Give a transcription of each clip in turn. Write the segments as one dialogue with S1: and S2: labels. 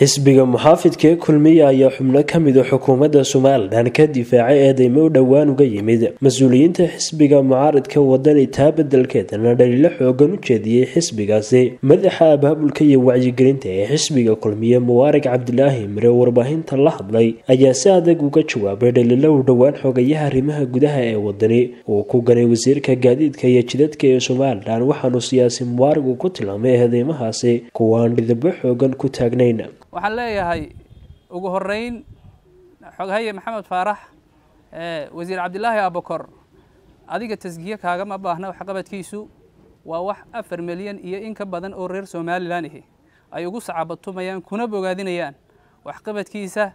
S1: xisbiga muxaafidka ee kulmiya ayaa xubno ka mida xukuumadda somalilan ka difaacay eedeymo u dhowaan uga yimid. Mas'uuliyiinta xisbiga mucaaridka wadani taa bedelkeedana dhaliilo xoogan u jeediyey xisbigaasi. Madaxa abaabulka iyo wacyigelinta ee xisbiga kulmiye mubaarak cabdilaahi mire warbaahinta la hadlay ayaa si adag uga jawaabay dhaliilo u dhowaan xogayaha arrimaha gudaha ee wadani uu ku ganay wasiirka gaadiidka iyo jidadka ee somalilan waxaanu siyaasi mubaarak uu ku tilmaamay eedeymahaasi kuwaan dhidabo xoogan ku taagnayn
S2: waxaan leeyahay ugu horeyn xoghaye maxamed faarax wasiir cabdilaahi abakor adiga tasgiye kaagama baahna waxqabadkiisu waa wax afar milyan iyo in ka badan oo reer somalilan ahi ay ugu sacabatumayaan kuna bogaadinayaan waxqabadkiisa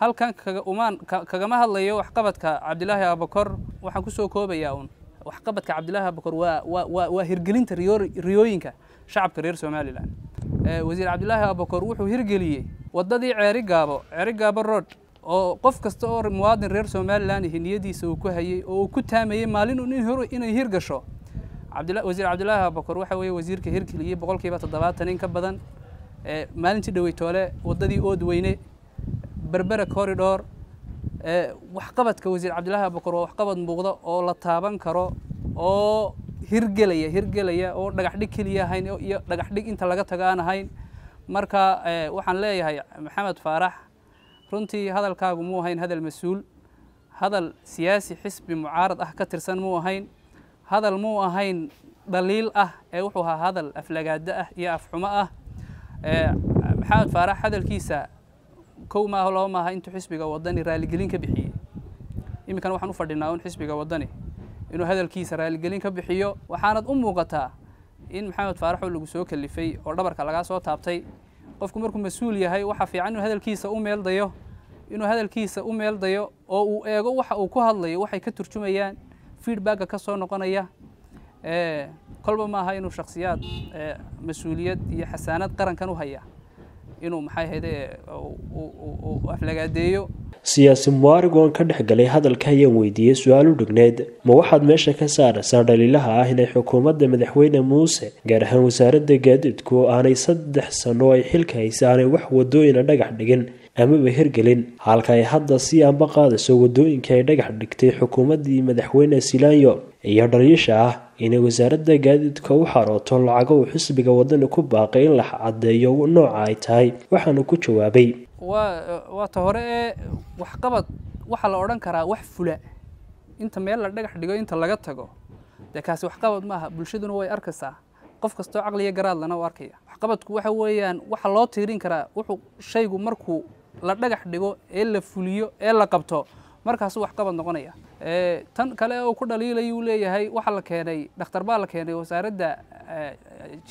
S2: halkan umaan kagama hadlayo waxqabadka cabdilaahi abakor waxaan ku soo koobayaa un waxqabadka cabdilaahi abakor waa waa hirgelinta riyooyinka shacabka reer somalilan wasiir cabdilaahi abakor wuxuu hirgeliyey wadadii ceeri gaabo ceeri gaabo road oo qof kasta oo muwaadin reer somalilan ahi niyadiisa uu ku hayey oo uu ku taamayey maalin inay hirgasho wasiir cabdilaahi abakor waxa weeye wasiirka hirgeliyey boqolkiiba toddobaatan in ka badan maalintii dhaweytoole wadadii ood weyne berbera corridor waxqabadka wasiir cabdilaahi abakor waa waxqabad muuqda oo la taaban karo oo hirgelaya hirgelaya oo dhagax dhig keliya ahayn iyo dhagax dhig inta laga tago aan ahayn. Marka waxaan leeyahay maxamed faarax runtii hadalkaagu muu ahayn hadal mas'uul. Hadal siyaasi xisbi mucaarad ah ka tirsan muu ahayn. Hadal muu ahayn dhaliil ah ee wuxuu ahaa hadal aflagaado ah iyo afxumo ah. Maxamed faarax hadalkiisa kow maaha laba maaha intuu xisbiga wadani raaligelin ka bixiyey. Iminkan waxaan u fadhinaa un xisbiga wadani inuu hadalkiisa raaligelin ka bixiyo waxaanad u muuqataa in maxamed faaraxoo lagu soo kalifay oo dhabarka lagaa soo taabtay. Qofku markuu mas'uul yahay waxaa fiican inuu hadalkiisa u meeldayo inuu hadalkiisa u meeldayo oo uu eego waxa uu ku hadlayo waxay ka turjumayaan feedbacka ka soo noqonaya. Kolba maaha inuu shakhsiyaad mas'uuliyad iyo xasaanad qarankan u haya inuu maxay hayde aflagaadeeyo
S1: siyaasi mubaarig oon ka dhex galay hadalka ayaan weydiiyey su'aal u dhigneed ma waxaad meesha ka saaraysaa dhaliilaha ah inay xukuumadda madaxweyne muuse gaar ahaan wasaaradda gaadiidku aanay saddex sano ay xilka haysa aanay wax wadooyina dhagax dhigin amaba hirgelin halka ay hadda si aanba qaadayso waddooyinka ay dhagax dhigtay xukuumaddii madaxweyne silaanyo iyo dhaliisha ah inay wasaaradda gaadiidka u xarooto lacago uu xisbiga wadani ku baaqay in la caddeeyo nooca ay tahay waxaanu ku jawaabay.
S2: Waa ta hore ee waxqabad waxaa la odhan karaa wax fula. Inta meel la dhagax dhigo inta laga tago. Dee kaasi waxqabad maaha bulshaduna way arkaysaa qof kastoo caqliya garaadlana u arkaya. Waxqabadku waxa weeyaan waxa loo tiirin karaa wuxuu shaygu markuu la dhagax dhigo ee la fuliyo ee la qabto. Markaasuu waxqabad noqonaya. Tan kale uu ku dhaliilayuu leeyahay waxaa la keenay dhakhtar baa la keenay wasaaradda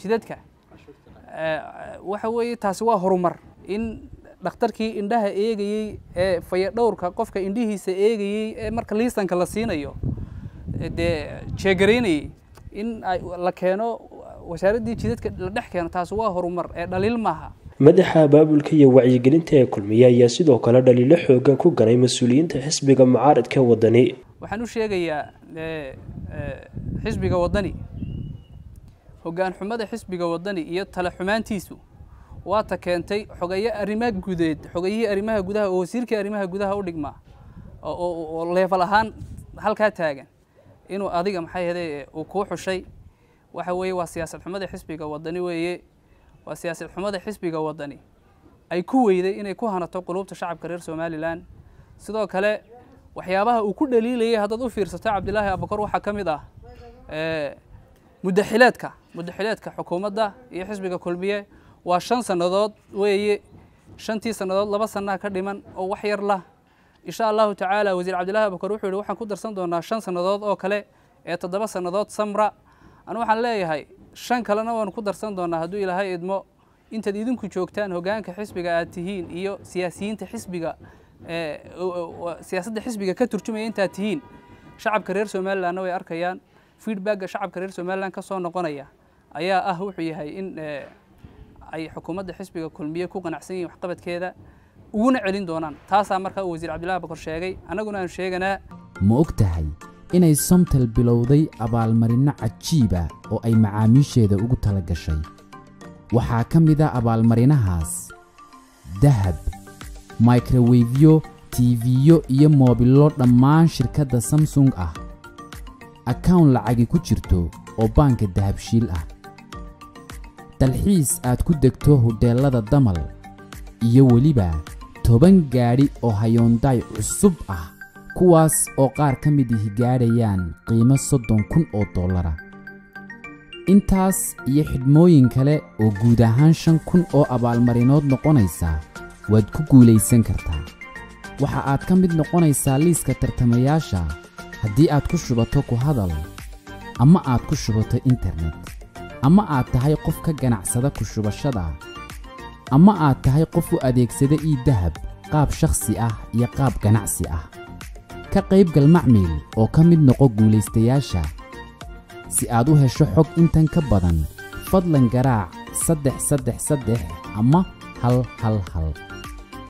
S2: jidadka waxa weeye taasi waa horumar. In dhakhtarkii indhaha eegayey ee fayadhowrka qofka indhihiisa eegayey ee marka liisanka la siinayo dee jeegaraynayey in la keeno wasaaraddii jidadka la dhex keeno taasi waa horumar. Ee dhaliil maaha
S1: madaxa abaabulka iyo wacyigelinta ee kulmiye ayaa sidoo kale dhaliilo xoogan ku ganay mas'uuliyiinta xisbiga mucaaridka wadani
S2: waxaan u sheegayaa xisbiga wadani hoggaan xumada xisbiga wadani iyo tale xumaantiisu waata keentay xogeeye arrimaha gudeed xogeyihii arrimaha gudaha oo wasiirkii arrimaha gudaha u dhigmaa oo leefal ahaan halkaa taagan inuu adiga maxay hede uu kuu xushay. Waxa weeye waa siyaasad xumada xisbiga wadani weeye waa siyaasad xumada xisbiga wadani ay ku weyday inay ku hanato qulubta shacabka reer somalilan. Sidoo kale waxyaabaha uu ku dhaliilayay haddaad u fiirsato cabdilaahi abakor waxaa ka mid ah muddaxileedka muddaxileedka xukuumadda iyo xisbiga kulmiye waa shan sannadood weeye shantii sannadood laba sanaa ka dhiman oo wax yar lah. Insha allahu tacaala wasiir cabdillahi abakor wuxuu yihi waxaan ku darsan doonaa shan sannadood oo kale ee toddoba sannadood samra. Anu waxaan leeyahay shan kalena waanu ku darsan doonaa. Hadduu ilaahay idmo intaad idinku joogtaan hoggaanka xisbiga aad tihiin iyo siyaasiyiinta xisbiga siyaasadda xisbiga ka turjumaya intaad tihiin shacabka reer somalilandna way arkayaan. Feedbacka shacabka reer somaliland ka soo noqonaya ayaa ah wuxuu yahay in ay xukuumadda xisbiga kulmiye ku qanacsan yihiin waxqabadkeeda uguna celin doonaan. Taasaa markaa uu wasiir cabdillahi bakor sheegay. Annaguna aanu sheeganaa
S3: ma og tahay inay somtel bilowday abaalmarinno cajiiba oo ay macaamiisheeda ugu tala gashay. Waxaa ka mid a abaalmarinahaas dahab microwefyo tiifiyo iyo moobillo dhammaan shirkadda samsung ah. Akawn lacagi ku jirto oo baanka dahabshiil ah. Dalxiis aad ku degto hodheellada damal iyo weliba toban gaadhi oo hayoondaay cusub ah kuwaas oo qaar ka mid ihi gaadhayaan qiimo soddon kun oo dollara. Intaas iyo xidhmooyin kale oo guud ahaan shan kun oo abaalmarinood noqonaysa waad ku guulaysan kartaa. Waxa aad ka mid noqonaysaa liiska tartamayaasha haddii aad ku shubato ku hadal ama aad ku shubato internet ama aad tahay qof ka ganacsada ku shubashada ama aad tahay qof u adeegsada ii dahab qaab shakhsi ah iyo qaab ganacsi ah ka qaybgal macmiil oo ka mid noqo guulaystayaasha. Si aad u hesho xog intan ka badan fadlan garaac saddex saddex saddex ama hal hal hal